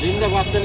দিনটা বাচ্চা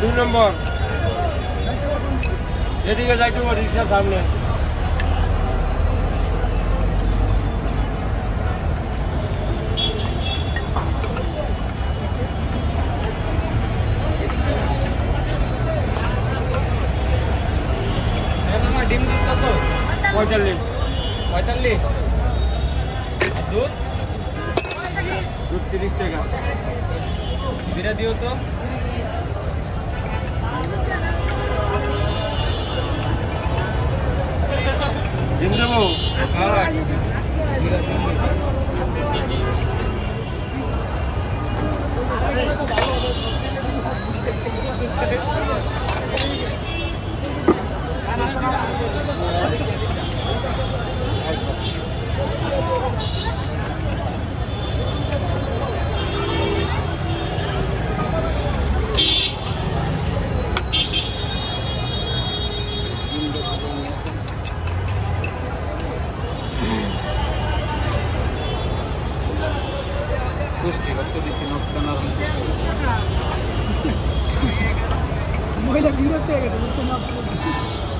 দুই নম্বর। এদিকে যাইতে হবে রিক্সার সামনে। ডিম দুধ কত পঁয়তাল্লিশ। পঁয়তাল্লিশ। দুধ? দুধ তিরিশ টাকা। দুইটা দিও তো। ডিম দেবো Böyle bir yürek de yesin. Sen ne yapıyorsun?